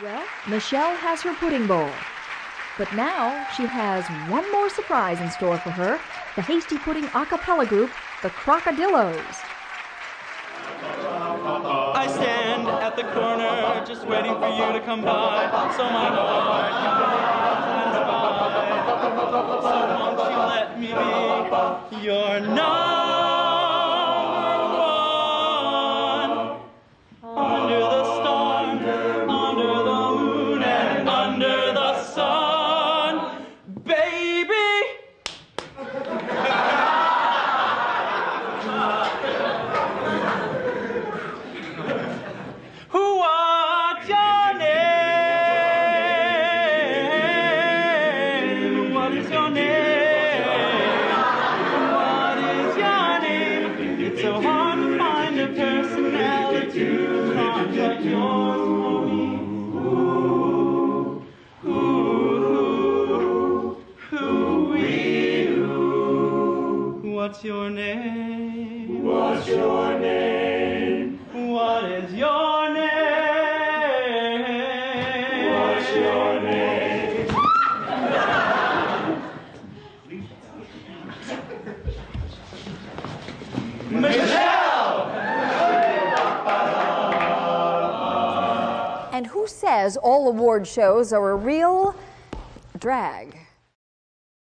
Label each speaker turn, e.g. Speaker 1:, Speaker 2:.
Speaker 1: Well, Michelle has her pudding bowl. But now she has one more surprise in store for her the Hasty Pudding a cappella group, the Krokodiloes.
Speaker 2: I stand at the corner just waiting for you to come by so my heart can by. So won't you let me be your number personality like yours. Ooh, ooh, ooh, ooh. What's your name? What's your name? Michelle!
Speaker 1: And who says all award shows are a real drag?